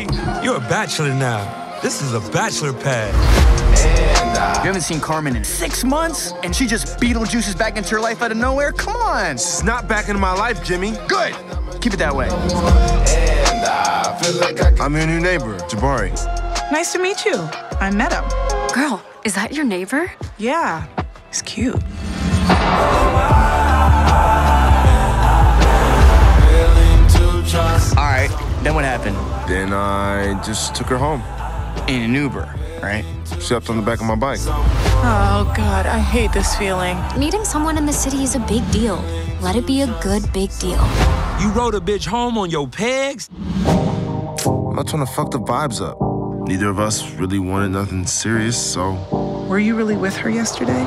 You're a bachelor now. This is a bachelor pad. You haven't seen Carmen in six months, and she just Beetlejuices back into your life out of nowhere? Come on. It's not back into my life, Jimmy. Good. Keep it that way. I'm your new neighbor, Jabari. Nice to meet you. I met him. Girl, is that your neighbor? Yeah, he's cute. Then what happened? Then I just took her home. In an Uber, right? Slept on the back of my bike. Oh, God, I hate this feeling. Meeting someone in the city is a big deal. Let it be a good big deal. You rode a bitch home on your pegs? I'm not trying to fuck the vibes up. Neither of us really wanted nothing serious, so. Were you really with her yesterday?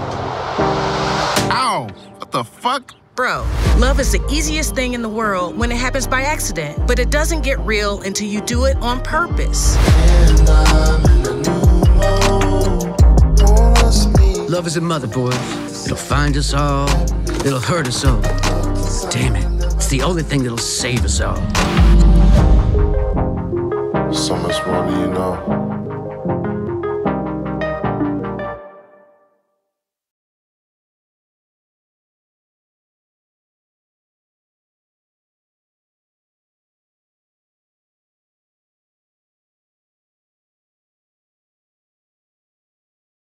Ow! What the fuck? Bro, love is the easiest thing in the world when it happens by accident, but it doesn't get real until you do it on purpose. Love is a mother, boys. It'll find us all. It'll hurt us all. Damn it. It's the only thing that'll save us all. So much more do you know.